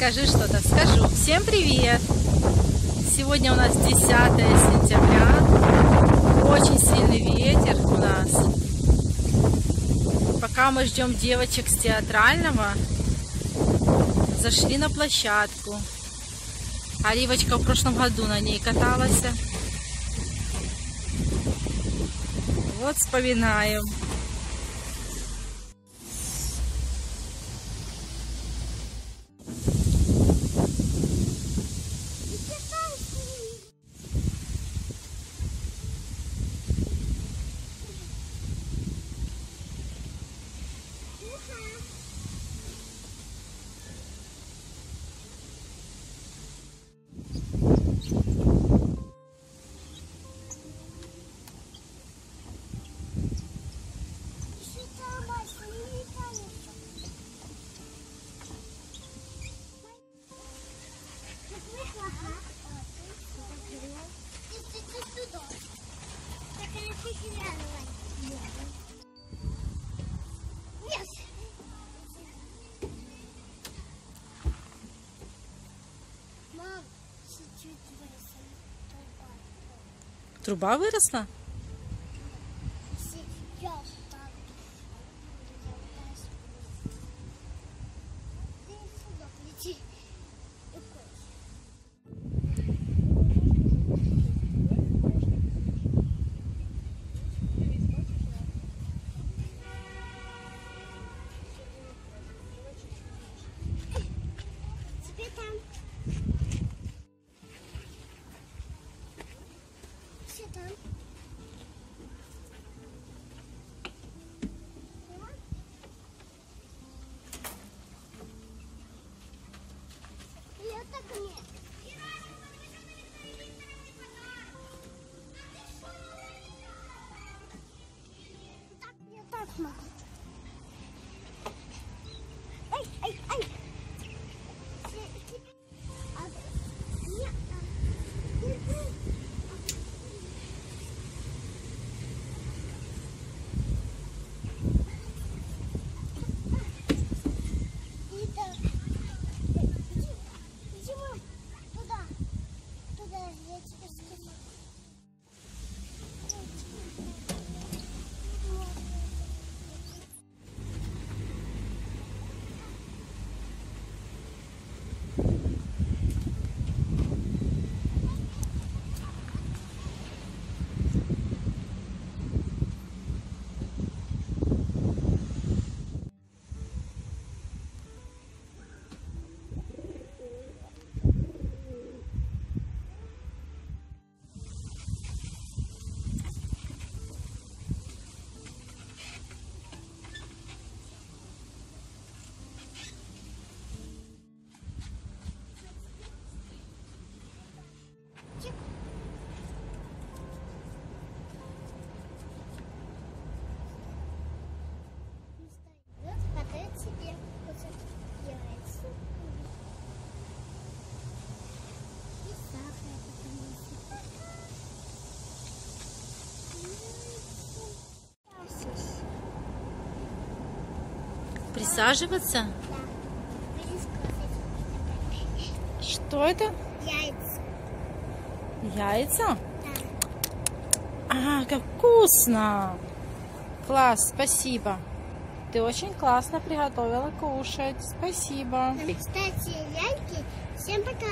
Скажи что-то. Скажу. Всем привет! Сегодня у нас 10 сентября. Очень сильный ветер у нас. Пока мы ждем девочек с театрального, зашли на площадку. Оливочка в прошлом году на ней каталась. Вот вспоминаем. Труба выросла? 近くに Присаживаться? Да. Что это? Яйца. Яйца? Да. А, как вкусно! Класс, спасибо. Ты очень классно приготовила кушать. Спасибо. Кстати, ляльки, всем пока.